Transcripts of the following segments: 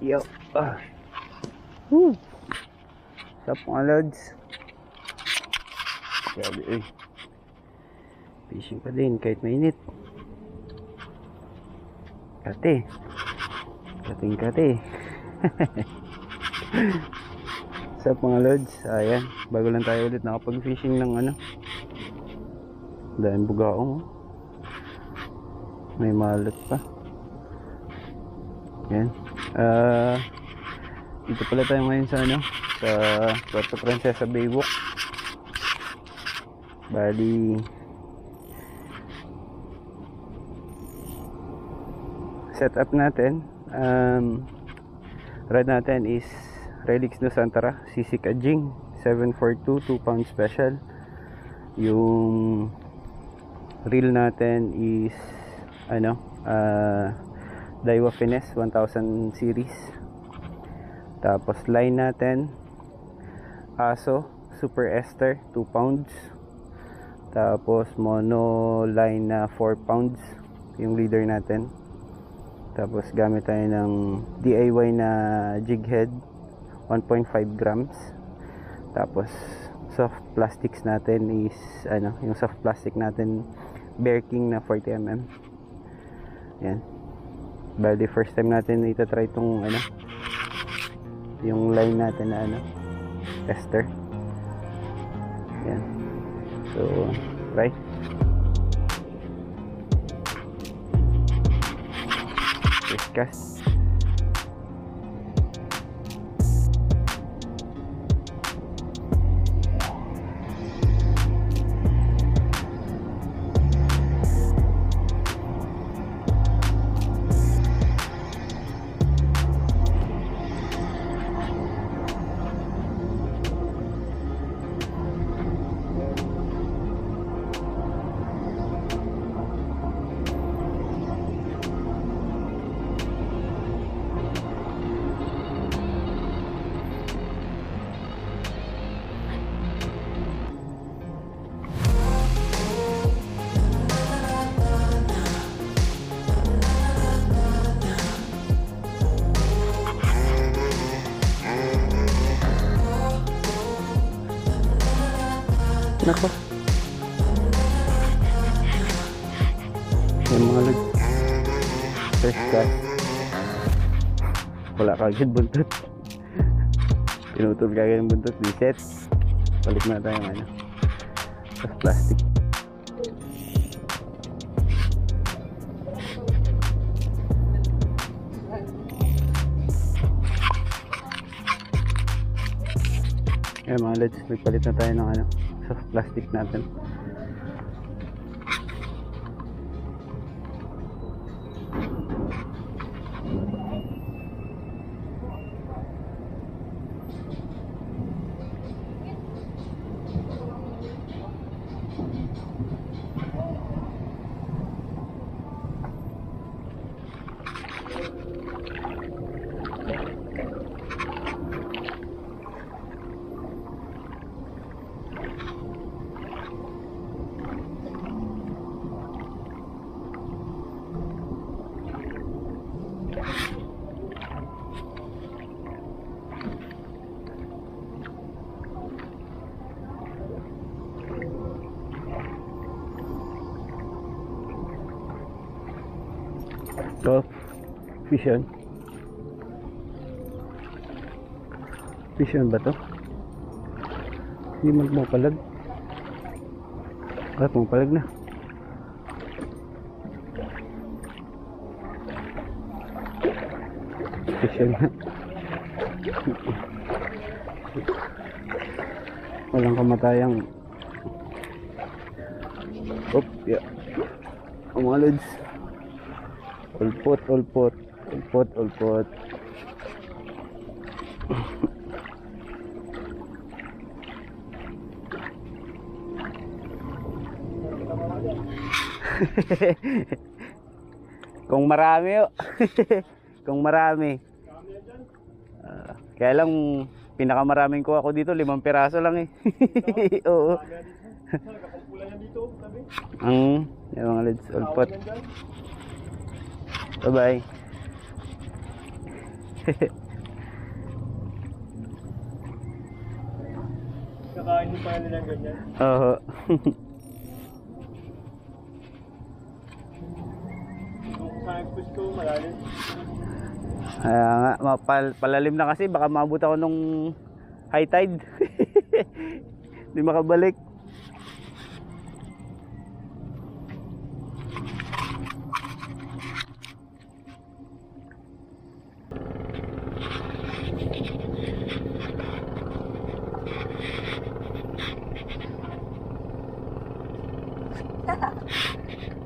Yo. Ah. Woo. Sa mga lods. Grabe eh. Fishing pa din kahit mainit. Kate. Kating kate. Sa mga lods. Ayan. Bago lang tayo ulit nakapag-fishing ng ano. Dahil bugaong. oh. May malot pa. Yan. Ah, dito pala tayo ngayon sa ano, sa Puerto Princesa Baywalk. Bali setup natin um, rod natin is Relix no Santara Sisik Ajing 742 2 pound special yung reel natin is ano uh, Daiwa Finesse 1000 series. Tapos line natin Aso Super Ester 2 pounds. Tapos mono line na 4 pounds yung leader natin. Tapos gamit tayo ng DIY na jig head 1.5 grams. Tapos soft plastics natin is ano yung soft plastic natin Bear King na 40 mm yan bali first time natin itatry itong ano yung line natin na ano tester. Yan so try. First Nako. Yung mga lag. Cast. Wala kagad buntot. Pinutol kagad yung buntot. Reset. Balik na tayo ng ano. Sa plastic. Eh mga lods, nagpalit na tayo ng ano, soft plastic natin. So, fish yun. Fish yun ba to? Hindi man pumapalag. Ah, pumapalag na. Fish yun nga. Walang kamatayang Oop, yeah. Mga lods. Ulpot, ulpot. Ulpot, ulpot. Kung marami oh. Kung marami. Ah, kaya lang pinakamaraming ko ako dito, limang piraso lang eh. Oo. Ang yung mga lids, ulpot. Bye-bye. Kakain mo pa nila ganyan. Oo. Gusto, malalim. Kaya nga, mapal, palalim na kasi baka maabot ako nung high tide. Hindi makabalik. ハハハハ。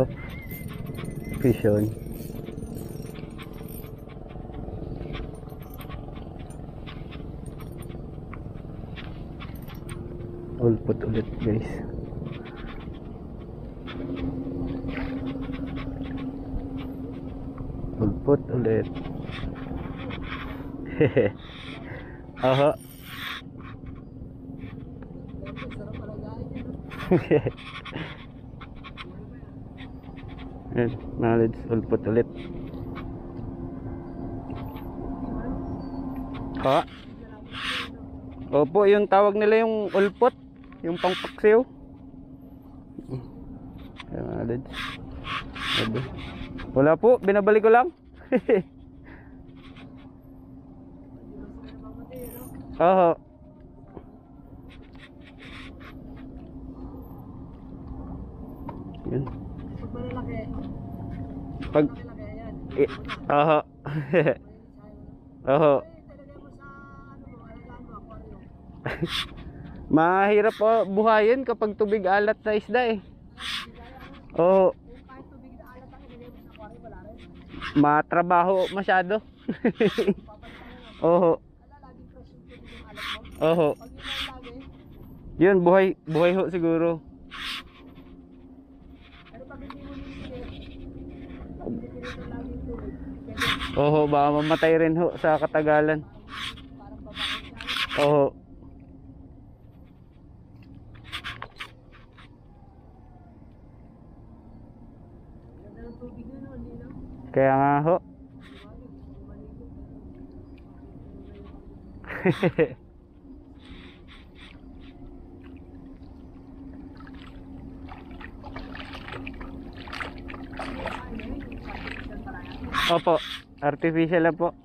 Op. Fish on. Ulpot ulit guys. Ulpot ulit. Hehe. Aha. Yan, knowledge ulpot ulit. Ha? Opo, yung tawag nila yung ulpot, yung pangpaksiw. Yan, knowledge. Wala po, binabalik ko lang. Oo. Yun. Malalaki, Pag malalaki yan. eh, Oho. Oho. Ano. Mahirap po buhayin kapag tubig alat na isda eh. Oo. Rin. Matrabaho masyado. Oo. Lagi, Yun, buhay, buhay ho siguro. pero pag hindi mo nililiit, pag hindi pinito lagi yung tubig, pwede Oho, baka mamatay rin ho sa katagalan. Oho. Kaya nga ho. Opo, artificial lang po.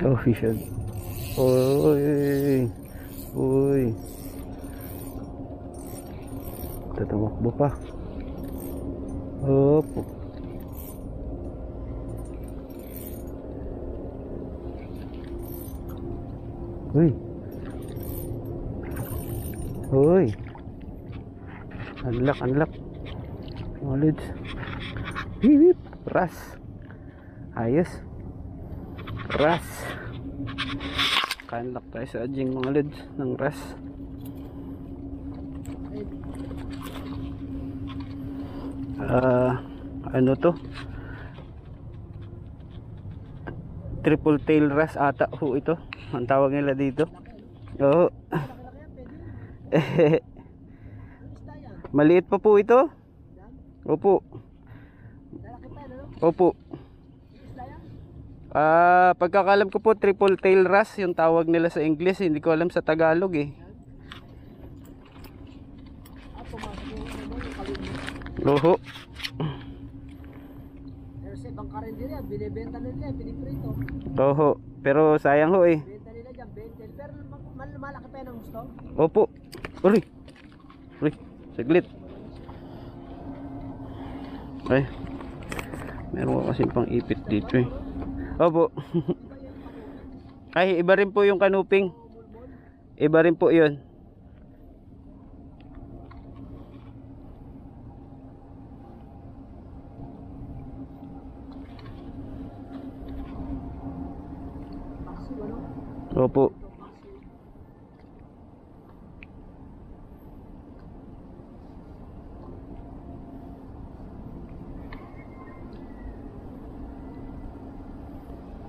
Oh, fish on. Uy. Uy. Tatamakbo pa. Opo. Uy. Uy. Unlock, unlock. Knowledge. Hip, hip. Ras. Ayos. Ras. Kanlak tayo sa adjing mga lods ng ras. Ah, ano to? Triple tail ras ata ho ito. Ang tawag nila dito. Oo. Maliit pa po ito. Opo. Opo. Ah, pagkakalam ko po triple tail wrasse yung tawag nila sa English, hindi ko alam sa Tagalog eh. Oho. Pero sa ibang karinderya, binibenta nila piniprito. Oho. Pero sayang ho eh. Benta nila dyan, 20. Pero mal- mal- malaki pa yan ang gusto. Opo. Uri. Uri. Saglit. Ay. Meron ko kasi pang ipit dito eh. Opo. Ay, iba rin po yung kanuping. Iba rin po yun. Opo.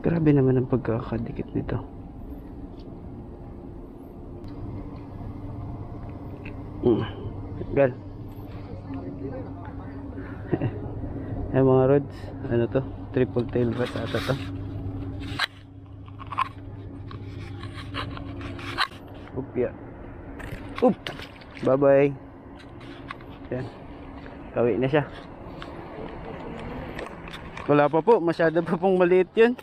Grabe naman ang pagkakadikit nito. Mm. Gal. Ay mga rods, ano to? Triple tail bass ata to. Oop, ya. Oop! Bye-bye. Yan. Kawi na siya. Wala pa po, masyado pa pong maliit yun.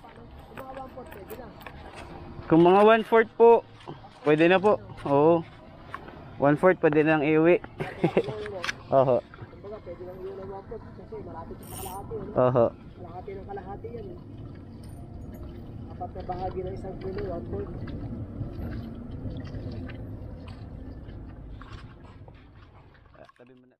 Kung mga 1 fourth po, pwede na po. Oo. 1 fourth pwede nang iuwi. Oho. Kumbaga, pwede lang yun ang 1 kasi malapit sa kalahati. Oho. Kalahati ng kalahati yan. Apat na bahagi ng isang kilo, 1 point. Ah, Tabi mo na.